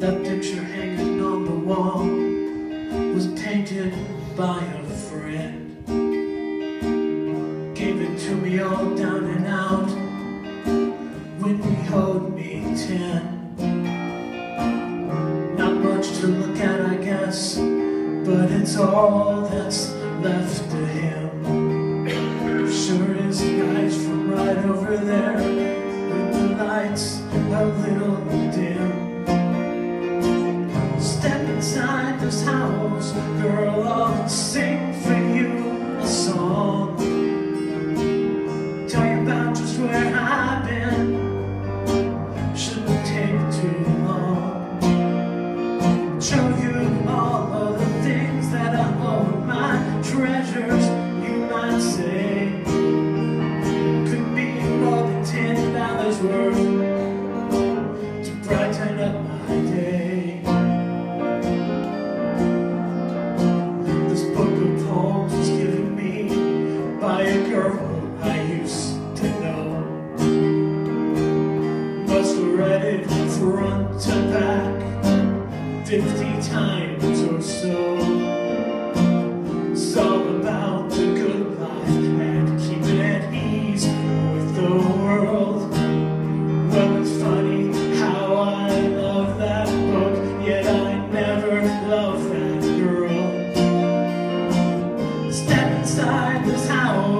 That picture hanging on the wall was painted by a friend. Gave it to me all down and out when he owed me ten. Not much to look at, I guess, but it's all that's left to him. Sure is nice from right over there with the lights a little dim. House, girl, I'll sing front to back fifty times or so. It's all about the good life and keeping at ease with the world. Well, it's funny how I love that book, yet I never loved that girl. Step inside this house,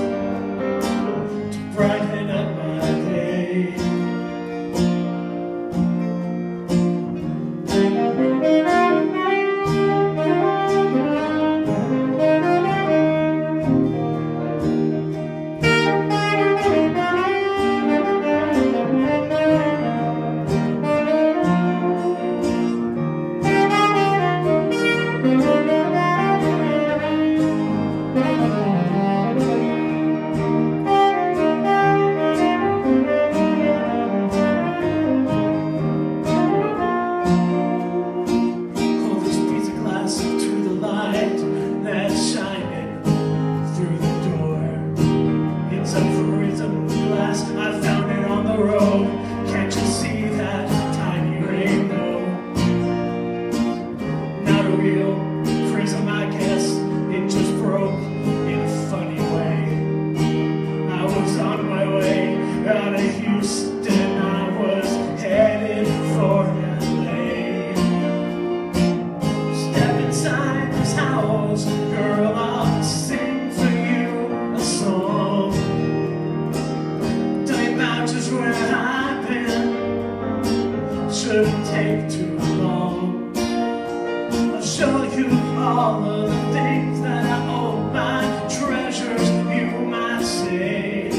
Shouldn't take too long. I'll show you all of the things that I own, my treasures, you might say.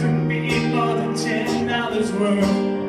Couldn't be more than ten dollars worth